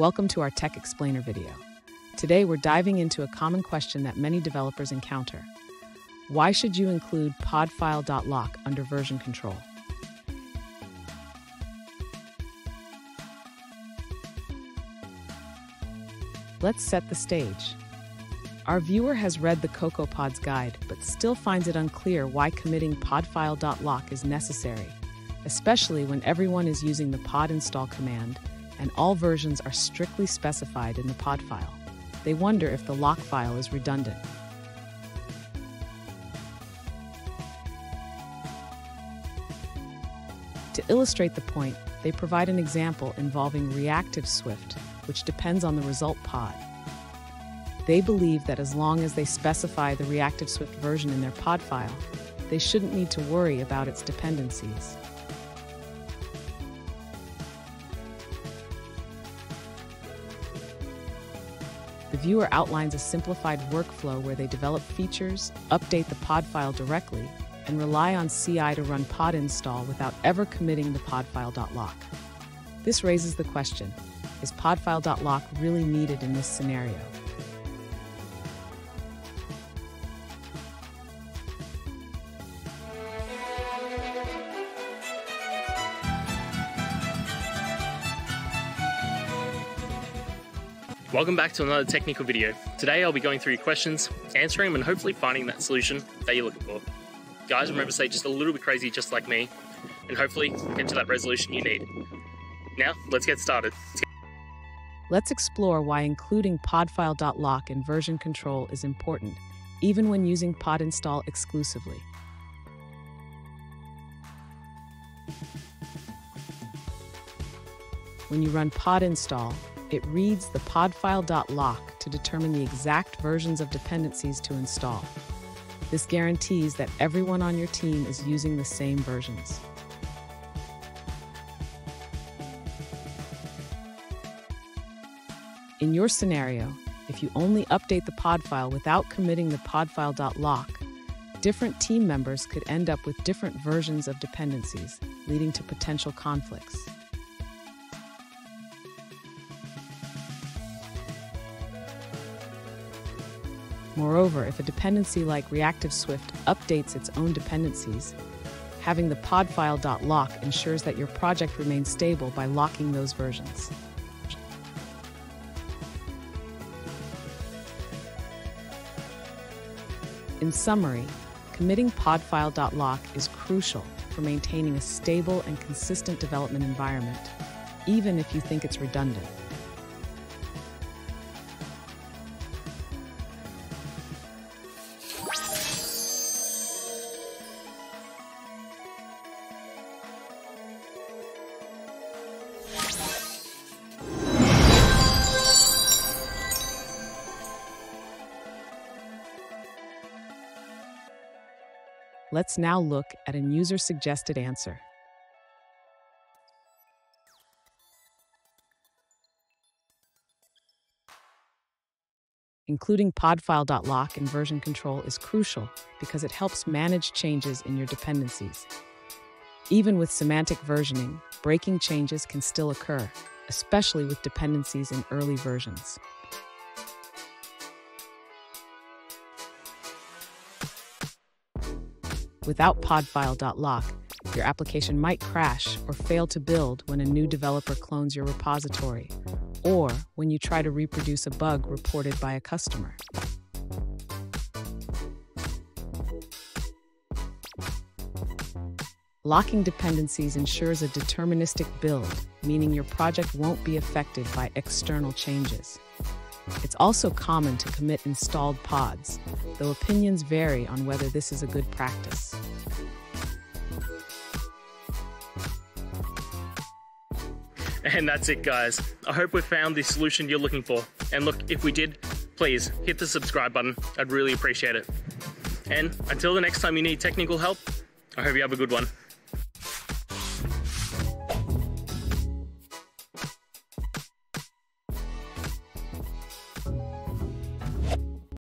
Welcome to our Tech Explainer video. Today we're diving into a common question that many developers encounter. Why should you include podfile.lock under version control? Let's set the stage. Our viewer has read the CocoaPods guide, but still finds it unclear why committing podfile.lock is necessary, especially when everyone is using the pod install command and all versions are strictly specified in the pod file. They wonder if the lock file is redundant. To illustrate the point, they provide an example involving ReactiveSwift, which depends on the result pod. They believe that as long as they specify the ReactiveSwift version in their pod file, they shouldn't need to worry about its dependencies. Viewer outlines a simplified workflow where they develop features, update the pod file directly, and rely on CI to run pod install without ever committing the podfile.lock. This raises the question, is podfile.lock really needed in this scenario? Welcome back to another technical video. Today I'll be going through your questions, answering them and hopefully finding that solution that you're looking for. Guys, remember to stay just a little bit crazy just like me and hopefully get to that resolution you need. Now, let's get started. Let's explore why including podfile.lock in version control is important, even when using pod install exclusively. When you run pod install, it reads the podfile.lock to determine the exact versions of dependencies to install. This guarantees that everyone on your team is using the same versions. In your scenario, if you only update the pod file without committing the podfile.lock, different team members could end up with different versions of dependencies, leading to potential conflicts. Moreover, if a dependency like ReactiveSwift updates its own dependencies, having the podfile.lock ensures that your project remains stable by locking those versions. In summary, committing podfile.lock is crucial for maintaining a stable and consistent development environment, even if you think it's redundant. Let's now look at a user-suggested answer. Including podfile.lock in version control is crucial because it helps manage changes in your dependencies. Even with semantic versioning, breaking changes can still occur, especially with dependencies in early versions. Without podfile.lock, your application might crash or fail to build when a new developer clones your repository, or when you try to reproduce a bug reported by a customer. Locking dependencies ensures a deterministic build, meaning your project won't be affected by external changes. It's also common to commit installed pods, though opinions vary on whether this is a good practice. And that's it, guys. I hope we found the solution you're looking for. And look, if we did, please hit the subscribe button. I'd really appreciate it. And until the next time you need technical help, I hope you have a good one.